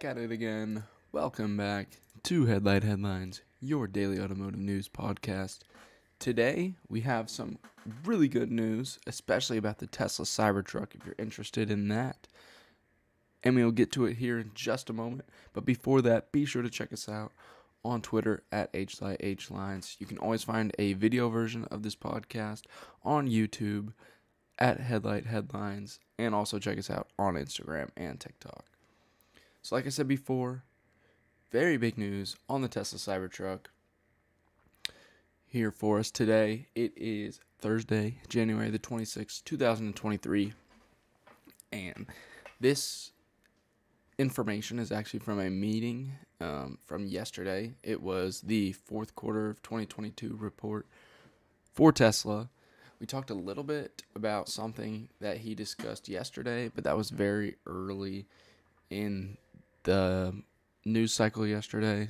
back at it again. Welcome back to Headlight Headlines, your daily automotive news podcast. Today, we have some really good news, especially about the Tesla Cybertruck if you're interested in that. And we'll get to it here in just a moment. But before that, be sure to check us out on Twitter at HLines. You can always find a video version of this podcast on YouTube at Headlight Headlines and also check us out on Instagram and TikTok. So, like I said before, very big news on the Tesla Cybertruck here for us today. It is Thursday, January the 26th, 2023. And this information is actually from a meeting um, from yesterday. It was the fourth quarter of 2022 report for Tesla. We talked a little bit about something that he discussed yesterday, but that was very early in the news cycle yesterday,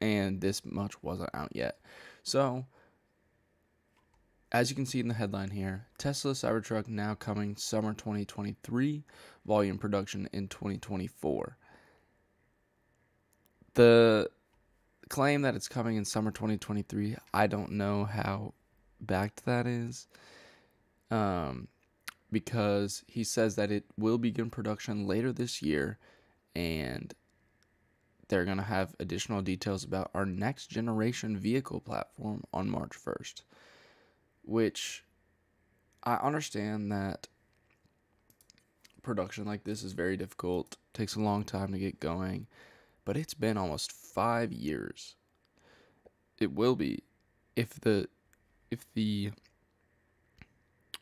and this much wasn't out yet. So, as you can see in the headline here, Tesla Cybertruck now coming summer 2023, volume production in 2024. The claim that it's coming in summer 2023, I don't know how backed that is. Um, because he says that it will begin production later this year and they're going to have additional details about our next generation vehicle platform on March 1st, which I understand that production like this is very difficult, takes a long time to get going, but it's been almost 5 years. It will be if the if the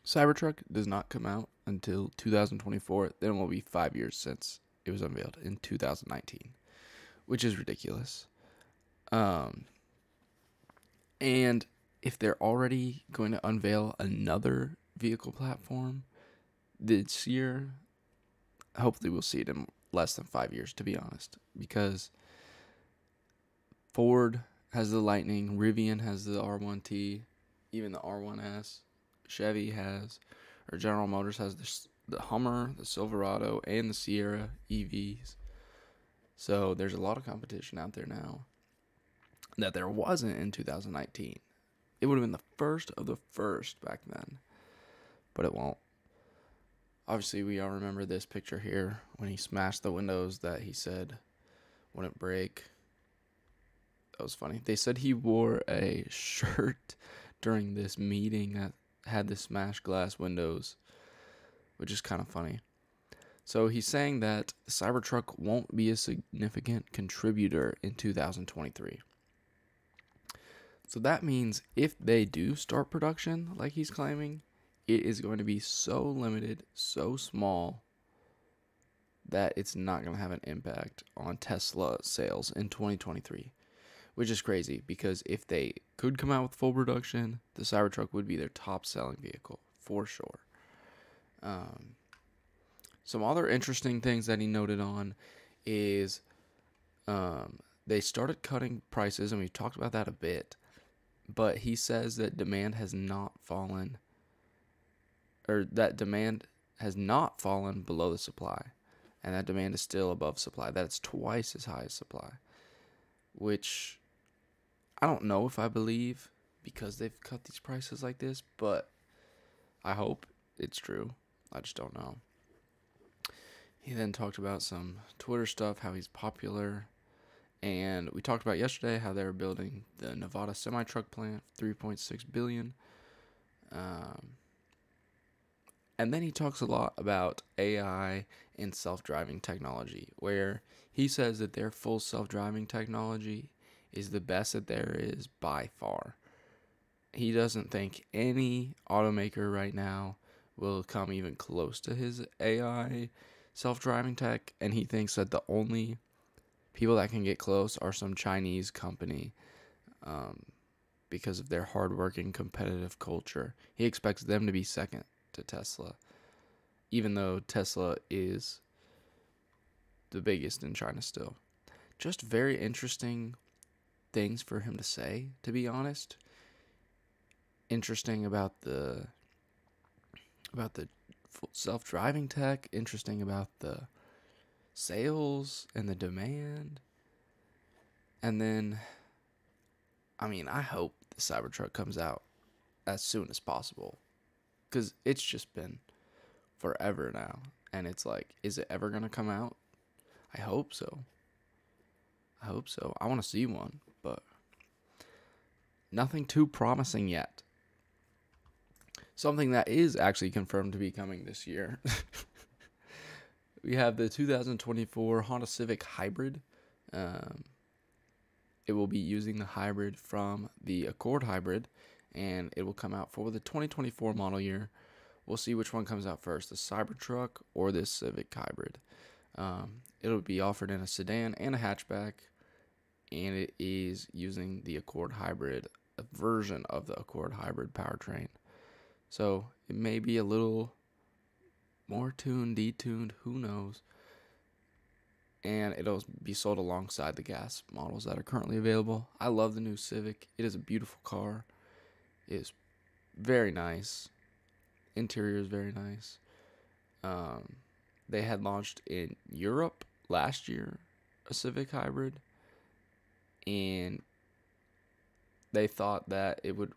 Cybertruck does not come out until 2024, then it will be 5 years since it was unveiled in 2019, which is ridiculous. Um, and if they're already going to unveil another vehicle platform this year, hopefully we'll see it in less than five years, to be honest, because Ford has the Lightning, Rivian has the R1T, even the R1S, Chevy has, or General Motors has the the Hummer, the Silverado, and the Sierra EVs. So there's a lot of competition out there now that there wasn't in 2019. It would have been the first of the first back then, but it won't. Obviously, we all remember this picture here when he smashed the windows that he said wouldn't break. That was funny. They said he wore a shirt during this meeting that had the smashed glass windows which is kind of funny. So he's saying that the Cybertruck won't be a significant contributor in 2023. So that means if they do start production, like he's claiming, it is going to be so limited, so small, that it's not going to have an impact on Tesla sales in 2023. Which is crazy because if they could come out with full production, the Cybertruck would be their top selling vehicle for sure. Um, some other interesting things that he noted on is um, they started cutting prices, and we talked about that a bit. But he says that demand has not fallen, or that demand has not fallen below the supply, and that demand is still above supply. That's twice as high as supply, which I don't know if I believe because they've cut these prices like this, but I hope it's true. I just don't know. He then talked about some Twitter stuff, how he's popular. And we talked about yesterday how they were building the Nevada semi truck plant, 3.6 billion. Um, and then he talks a lot about AI and self driving technology, where he says that their full self driving technology is the best that there is by far. He doesn't think any automaker right now will come even close to his AI self driving tech. And he thinks that the only people that can get close are some Chinese company um, because of their hardworking competitive culture. He expects them to be second to Tesla, even though Tesla is the biggest in China still. Just very interesting things for him to say, to be honest. Interesting about the about the self-driving tech, interesting about the sales and the demand. And then, I mean, I hope the Cybertruck comes out as soon as possible. Because it's just been forever now. And it's like, is it ever going to come out? I hope so. I hope so. I want to see one, but nothing too promising yet. Something that is actually confirmed to be coming this year. we have the 2024 Honda Civic Hybrid. Um, it will be using the hybrid from the Accord Hybrid, and it will come out for the 2024 model year. We'll see which one comes out first, the Cybertruck or this Civic Hybrid. Um, it'll be offered in a sedan and a hatchback, and it is using the Accord Hybrid version of the Accord Hybrid powertrain. So it may be a little more tuned, detuned, who knows. And it'll be sold alongside the gas models that are currently available. I love the new Civic. It is a beautiful car. It is very nice. Interior is very nice. Um, they had launched in Europe last year a Civic Hybrid, and they thought that it would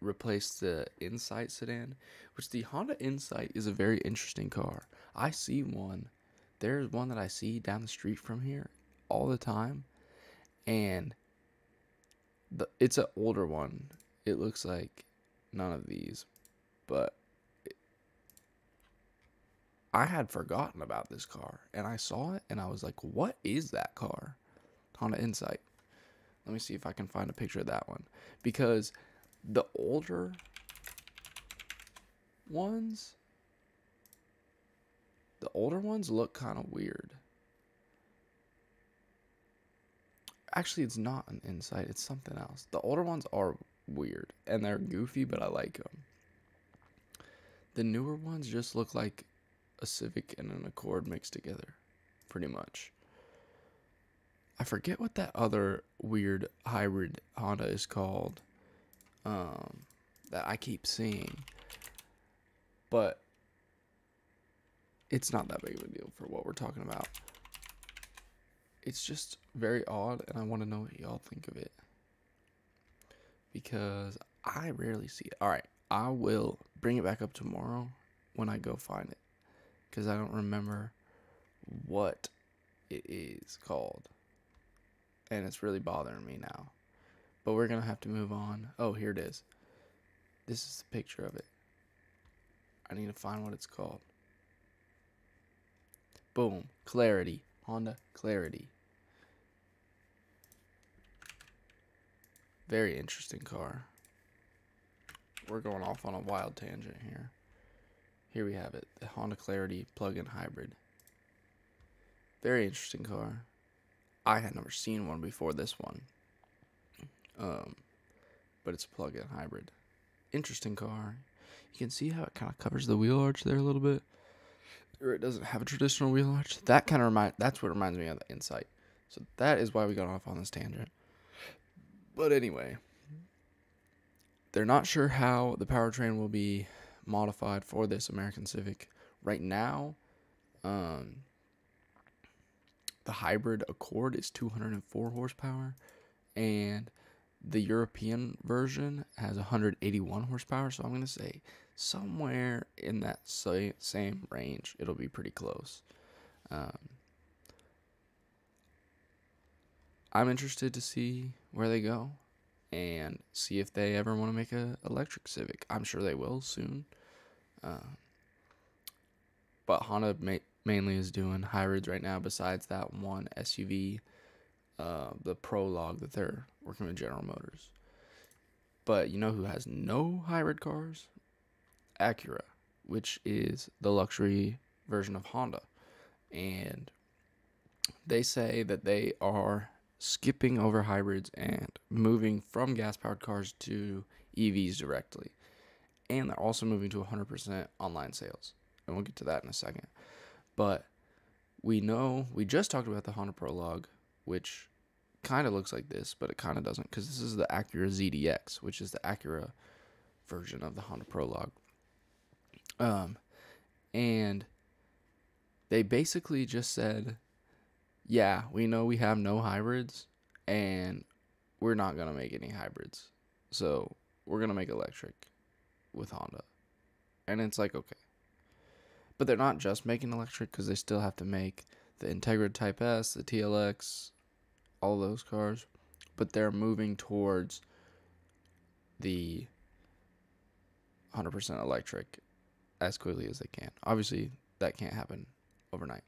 replace the Insight sedan, which the Honda Insight is a very interesting car. I see one. There's one that I see down the street from here all the time, and the it's an older one. It looks like none of these, but it, I had forgotten about this car, and I saw it, and I was like, "What is that car?" Honda Insight. Let me see if I can find a picture of that one because the older ones the older ones look kind of weird. Actually, it's not an insight, it's something else. The older ones are weird and they're goofy, but I like them. The newer ones just look like a Civic and an Accord mixed together, pretty much. I forget what that other weird hybrid Honda is called um, that I keep seeing. But it's not that big of a deal for what we're talking about. It's just very odd, and I want to know what y'all think of it. Because I rarely see it. Alright, I will bring it back up tomorrow when I go find it. Because I don't remember what it is called. And it's really bothering me now. But we're going to have to move on. Oh, here it is. This is the picture of it. I need to find what it's called. Boom. Clarity. Honda Clarity. Very interesting car. We're going off on a wild tangent here. Here we have it. The Honda Clarity plug-in hybrid. Very interesting car. I had never seen one before this one. Um, but it's a plug-in hybrid. Interesting car. You can see how it kind of covers the wheel arch there a little bit, or it doesn't have a traditional wheel arch. That kind of remind. That's what reminds me of the Insight. So that is why we got off on this tangent. But anyway, they're not sure how the powertrain will be modified for this American Civic. Right now, um, the hybrid Accord is 204 horsepower, and the European version has 181 horsepower, so I'm going to say somewhere in that same range. It'll be pretty close. Um, I'm interested to see where they go and see if they ever want to make a electric Civic. I'm sure they will soon. Uh, but Honda ma- mainly is doing hybrids right now. Besides that one SUV uh, the prologue that they're working with General Motors. But you know who has no hybrid cars? Acura, which is the luxury version of Honda. And they say that they are skipping over hybrids and moving from gas powered cars to EVs directly. And they're also moving to 100% online sales. And we'll get to that in a second. But we know, we just talked about the Honda Prologue, which kind of looks like this, but it kind of doesn't because this is the Acura ZDX, which is the Acura version of the Honda Prologue. Um, and they basically just said yeah, we know we have no hybrids and we're not to make any hybrids. So, we're to make electric with Honda. And it's like, okay. But they're not just making electric because they still have to make the Integra Type S, the TLX, all those cars. But they're moving towards the 100% electric as quickly as they can. Obviously, that can't happen overnight.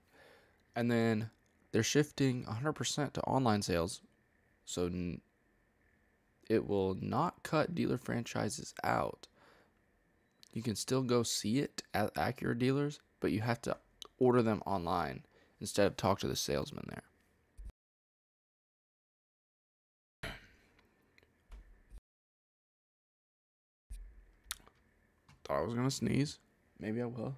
And then they're shifting 100% to online sales. So it will not cut dealer franchises out. You can still go see it at Acura dealers, but you have to order them online instead of talk to the salesman there. Thought I was gonna sneeze. Maybe I will.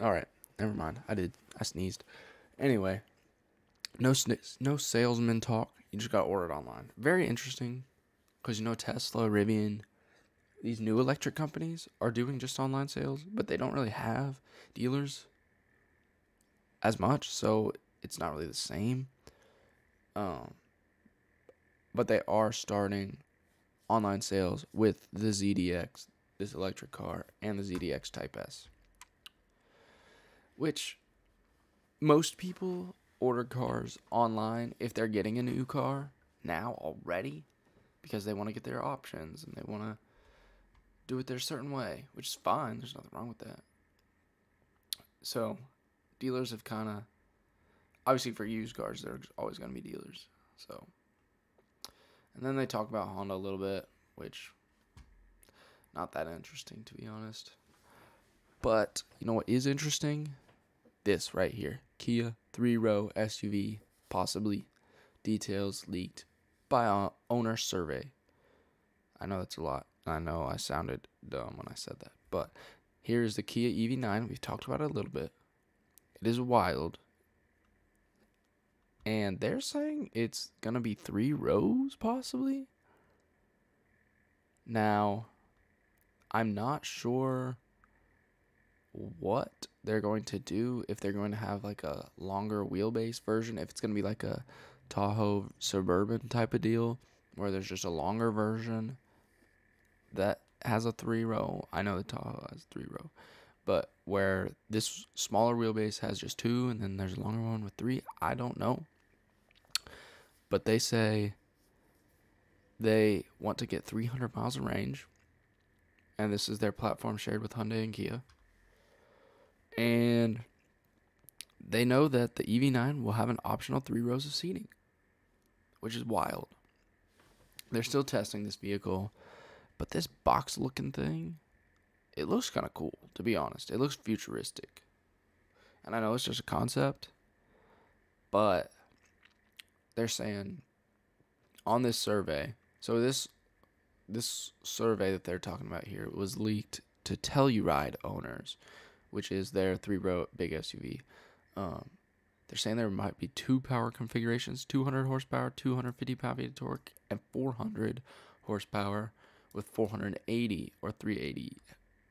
Alright, never mind. I did. I sneezed. Anyway, no sn- no salesman talk. You just got ordered online. Very interesting, because you know Tesla, Rivian, these new electric companies are doing just online sales, but they don't really have dealers as much, so it's not really the same. Um, but they are starting online sales with the ZDX, this electric car, and the ZDX Type S. Which most people order cars online if they're getting a new car now already because they want to get their options and they want to do it their certain way, which is fine. There's nothing wrong with that. So, dealers have kind of obviously for used cars, they're always going to be dealers. So, and then they talk about Honda a little bit, which not that interesting to be honest. But you know what is interesting? This right here. Kia three row SUV, possibly. Details leaked by owner survey. I know that's a lot. I know I sounded dumb when I said that. But here's the Kia EV9. We've talked about it a little bit. It is wild. And they're saying it's to be three rows, possibly. Now, I'm not sure what they're going to do if they're going to have like a longer wheelbase version if it's to be like a Tahoe suburban type of deal where there's just a longer version that has a 3 row I know the Tahoe has 3 row but where this smaller wheelbase has just 2 and then there's a longer one with 3 I don't know but they say they want to get 300 miles of range and this is their platform shared with Hyundai and Kia and they know that the EV9 will have an optional three rows of seating, which is wild. They're still testing this vehicle, but this box looking thing, it looks kind of cool, to be honest. It looks futuristic. And I know it's just a concept, but they're saying on this survey, so this this survey that they're talking about here was leaked to Telluride owners which is their three row big SUV. Um, they're saying there might be two power configurations 200 horsepower, 250 pound feet of torque, and 400 horsepower with 480 or 380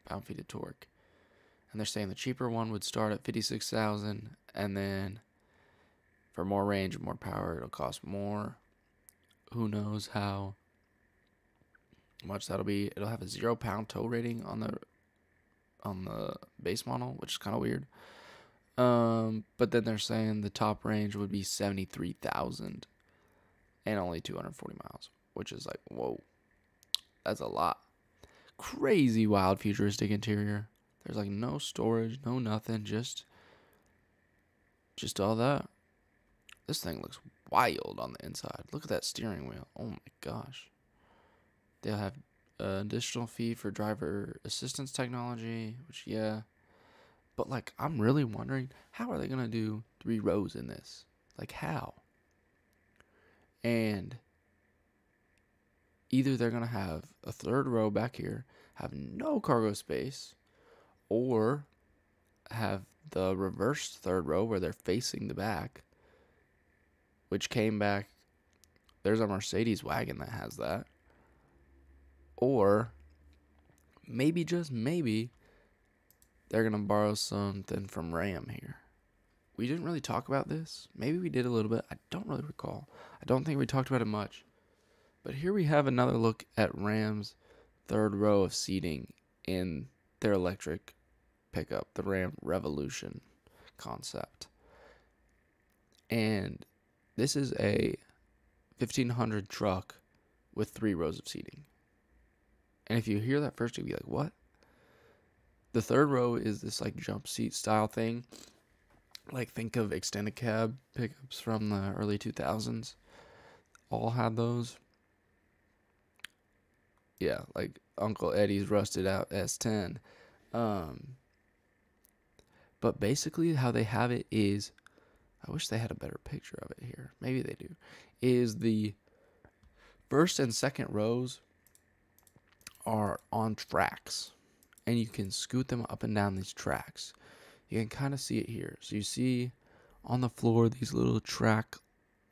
pound feet of torque. And they're saying the cheaper one would start at 56,000 and then for more range, more power, it'll cost more. Who knows how much that'll be? It'll have a zero pound tow rating on the on the base model, which is kind of weird. Um, but then they're saying the top range would be 73,000 and only 240 miles, which is like, whoa, that's a lot. Crazy wild futuristic interior. There's like no storage, no nothing, just just all that. This thing looks wild on the inside. Look at that steering wheel. Oh my gosh. They'll have uh, additional fee for driver assistance technology, which yeah. But like I'm really wondering how are they going to do three rows in this? Like how? And either they're going to have a third row back here, have no cargo space, or have the reversed third row where they're facing the back, which came back. There's a Mercedes wagon that has that. Or maybe, just maybe, they're going to borrow something from Ram here. we didn't really talk about this. Maybe we did a little bit. I don't really recall. I don't think we talked about it much. But here we have another look at Ram's third row of seating in their electric pickup, the Ram Revolution concept. And this is a 1500 truck with three rows of seating. And if you hear that first, you'll be like, what? The third row is this like jump seat style thing. Like think of extended cab pickups from the early 2000s. All had those. Yeah, like Uncle Eddie's rusted out S10. Um, but basically, how they have it is I wish they had a better picture of it here. Maybe they do. Is the first and second rows are on tracks and you can scoot them up and down these tracks. You can kind of see it here. So you see on the floor these little track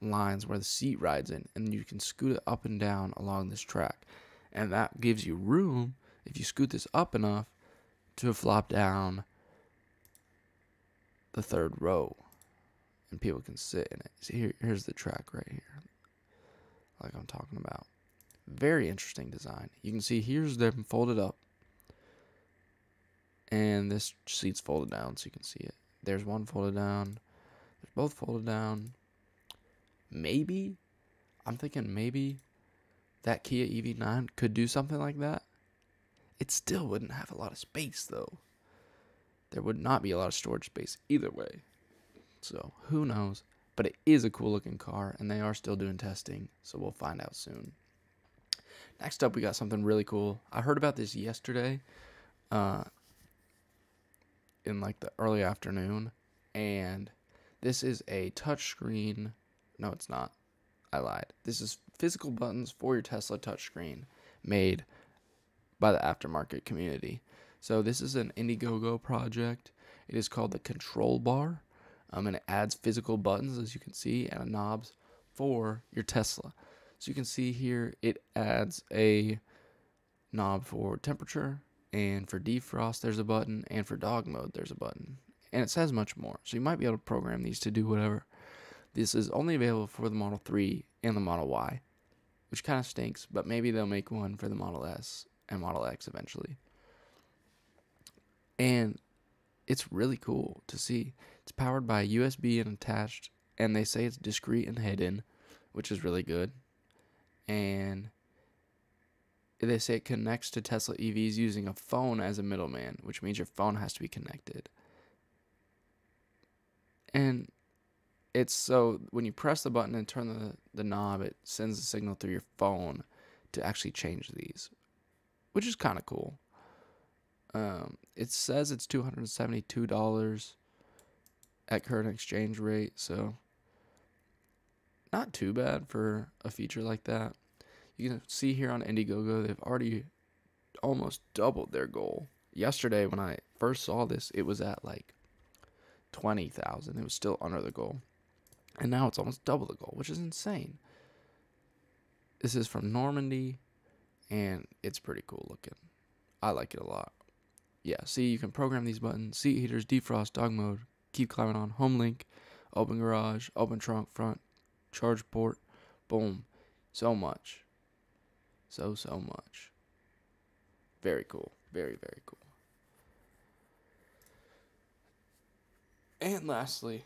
lines where the seat rides in and you can scoot it up and down along this track. And that gives you room if you scoot this up enough to flop down the third row and people can sit in it. See here, here's the track right here, like I'm talking about. Very interesting design. You can see here's them folded up, and this seat's folded down, so you can see it. There's one folded down. There's both folded down. Maybe, I'm thinking maybe that Kia EV9 could do something like that. It still wouldn't have a lot of space though. There would not be a lot of storage space either way. So who knows? But it is a cool looking car, and they are still doing testing, so we'll find out soon. Next up, we got something really cool. I heard about this yesterday, uh, in like the early afternoon, and this is a touchscreen. No, it's not. I lied. This is physical buttons for your Tesla touchscreen made by the aftermarket community. So this is an Indiegogo project. It is called the Control Bar um, and it adds physical buttons, as you can see, and knobs for your Tesla. So you can see here it adds a knob for temperature, and for defrost there's a button, and for dog mode there's a button. And it says much more. So you might be able to program these to do whatever. This is only available for the Model 3 and the Model Y, which kind of stinks, but maybe they'll make one for the Model S and Model X eventually. And it's really cool to see. It's powered by USB and attached, and they say it's discreet and hidden, which is really good. And they say it connects to Tesla EVs using a phone as a middleman, which means your phone has to be connected. And it's so when you press the button and turn the, the knob, it sends a signal through your phone to actually change these, which is kind of cool. Um, it says it's two hundred seventy-two dollars at current exchange rate, so not too bad for a feature like that. You can see here on Indiegogo they've already almost doubled their goal. Yesterday when I first saw this, it was at like twenty thousand. It was still under the goal, and now it's almost double the goal, which is insane. This is from Normandy, and it's pretty cool looking. I like it a lot yeah, see, you can program these buttons seat heaters, defrost, dog mode, keep climate on, home link, open garage, open trunk, front, charge port, boom. So much. So, so much. Very cool. Very, very cool. And lastly,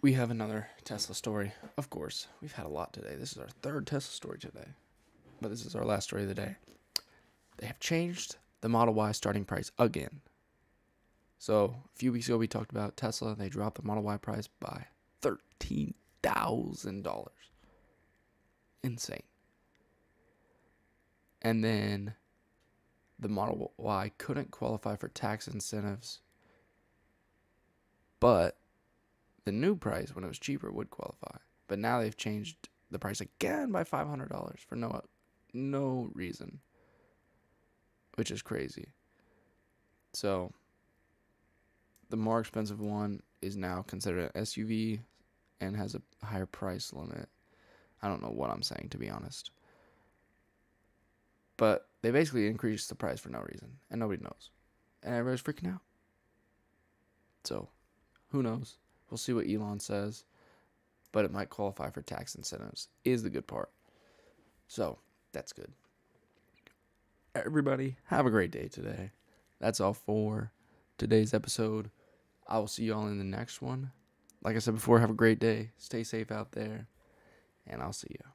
we have another Tesla story. Of course, we've had a lot today. This is our third Tesla story today. But this is our last story of the day they have changed the Model Y starting price again. So a few weeks ago we talked about Tesla. They dropped the Model Y price by thirteen thousand dollars. Insane. And then the Model Y couldn't qualify for tax incentives, but the new price when it was cheaper would qualify. But now they've changed the price again by five hundred dollars for no no reason which is crazy. So the more expensive one is now considered an SUV and has a higher price limit. I don't know what I'm saying to be honest. But they basically increased the price for no reason and nobody knows. And everybody's freaking out. So, who knows? We'll see what Elon says. But it might qualify for tax incentives, is the good part. So, that's good. Everybody, have a great day today. That's all for today's episode. I will see you all in the next one. Like I said before, have a great day. Stay safe out there. And I'll see you.